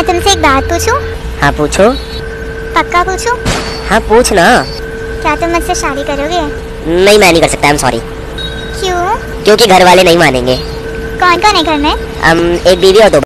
मैं तुमसे एक बात पूछूँ? हाँ पूछो। पक्का पूछूँ? हाँ पूछ ना क्या तुम मुझसे शादी करोगे? नहीं मैं नहीं कर सकता आई एम सॉरी क्यों? क्योंकि घर वाले नहीं मानेंगे। कौन कौन है घर में? एक बीवी और दो